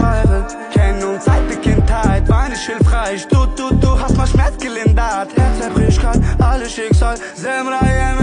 verzweifelt Kennen uns seit der Kindheit, war nicht hilfreich Du, du, du hast mal Schmerz gelindert Herz zerbricht grad, alles Schicksal. Semrayem, es